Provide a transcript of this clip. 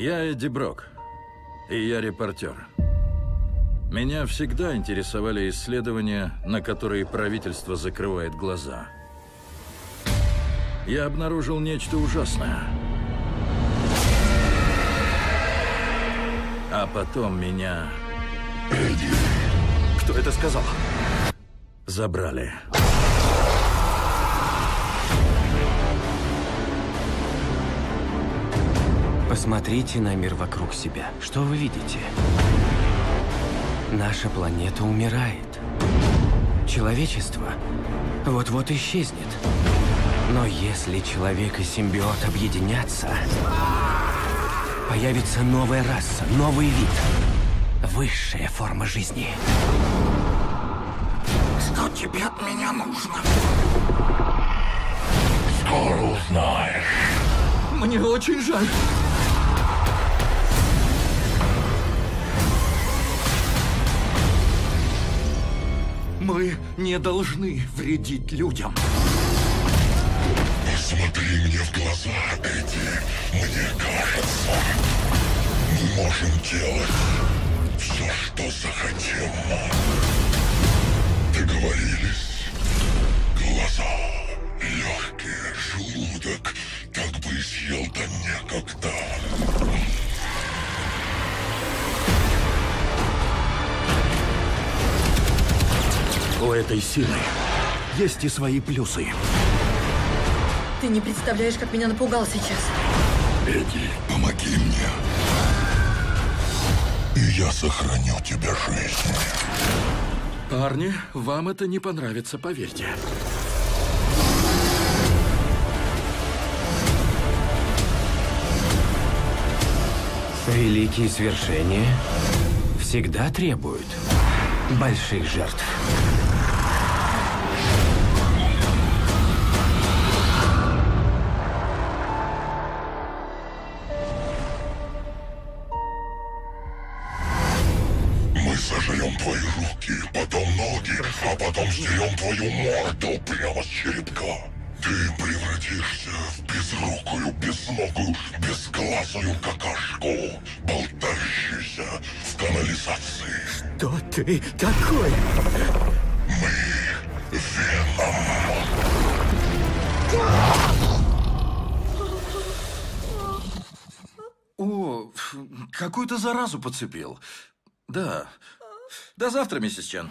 Я Эдди Брок, и я репортер. Меня всегда интересовали исследования, на которые правительство закрывает глаза. Я обнаружил нечто ужасное. А потом меня Кто это сказал? забрали. Посмотрите на мир вокруг себя. Что вы видите? Наша планета умирает. Человечество вот-вот исчезнет. Но если человек и симбиот объединятся, появится новая раса, новый вид. Высшая форма жизни. Что тебе от меня нужно? Скоро узнаешь. Мне очень жаль. Мы не должны вредить людям. Посмотри мне в глаза, Эдди. Мне кажется, мы можем делать все, что захотим. Договорились? Глаза, легкие, желудок, как бы съел да некогда. У этой силы есть и свои плюсы. Ты не представляешь, как меня напугал сейчас. Эдди, помоги мне. И я сохраню тебе жизнь. Парни, вам это не понравится, поверьте. Великие свершения всегда требуют больших жертв. Сожрем твои руки, потом ноги, а потом стерем твою морду прямо с черепка. Ты превратишься в безрукую, безногую, безглазую какашку, болтающуюся в канализации. Кто ты такой? О, какую-то заразу подцепил. Да. До завтра, миссис Чен.